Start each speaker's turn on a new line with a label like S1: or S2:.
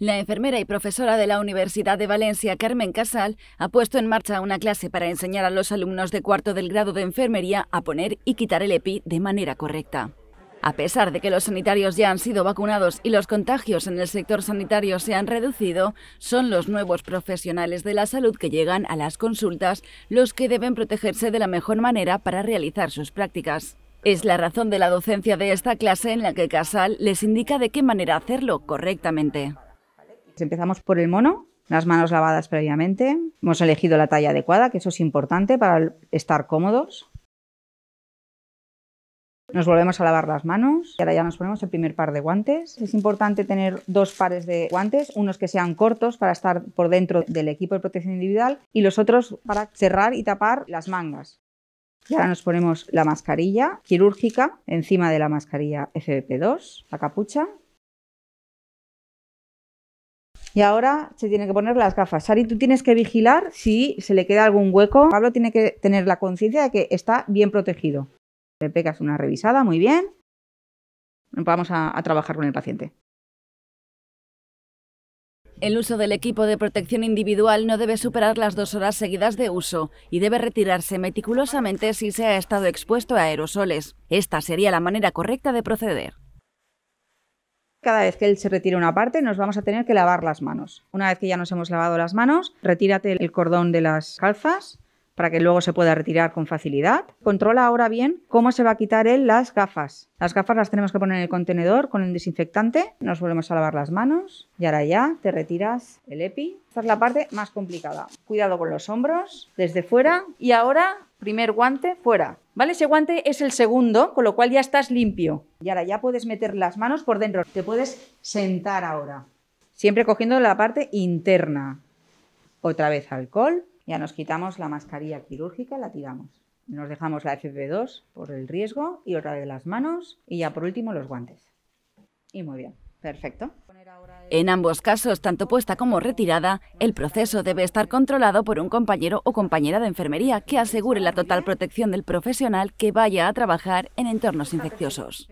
S1: La enfermera y profesora de la Universidad de Valencia, Carmen Casal, ha puesto en marcha una clase para enseñar a los alumnos de cuarto del grado de enfermería a poner y quitar el EPI de manera correcta. A pesar de que los sanitarios ya han sido vacunados y los contagios en el sector sanitario se han reducido, son los nuevos profesionales de la salud que llegan a las consultas los que deben protegerse de la mejor manera para realizar sus prácticas. Es la razón de la docencia de esta clase en la que Casal les indica de qué manera hacerlo correctamente.
S2: Empezamos por el mono, las manos lavadas previamente. Hemos elegido la talla adecuada, que eso es importante para estar cómodos. Nos volvemos a lavar las manos y ahora ya nos ponemos el primer par de guantes. Es importante tener dos pares de guantes, unos que sean cortos para estar por dentro del equipo de protección individual y los otros para cerrar y tapar las mangas. Ahora nos ponemos la mascarilla quirúrgica encima de la mascarilla FFP2, la capucha. Y ahora se tiene que poner las gafas. Sari, tú tienes que vigilar si se le queda algún hueco. Pablo tiene que tener la conciencia de que está bien protegido. Le pegas una revisada, muy bien. Vamos a, a trabajar con el paciente.
S1: El uso del equipo de protección individual no debe superar las dos horas seguidas de uso y debe retirarse meticulosamente si se ha estado expuesto a aerosoles. Esta sería la manera correcta de proceder.
S2: Cada vez que él se retire una parte, nos vamos a tener que lavar las manos. Una vez que ya nos hemos lavado las manos, retírate el cordón de las calzas para que luego se pueda retirar con facilidad. Controla ahora bien cómo se va a quitar él las gafas. Las gafas las tenemos que poner en el contenedor con el desinfectante. Nos volvemos a lavar las manos y ahora ya te retiras el EPI. Esta es la parte más complicada. Cuidado con los hombros desde fuera y ahora primer guante fuera. ¿Vale? Ese guante es el segundo, con lo cual ya estás limpio. Y ahora ya puedes meter las manos por dentro. Te puedes sentar ahora. Siempre cogiendo la parte interna. Otra vez alcohol ya nos quitamos la mascarilla quirúrgica, la tiramos. Nos dejamos la FP2 por el riesgo y otra de las manos y ya por último los guantes. Y muy bien, perfecto.
S1: En ambos casos, tanto puesta como retirada, el proceso debe estar controlado por un compañero o compañera de enfermería que asegure la total protección del profesional que vaya a trabajar en entornos infecciosos.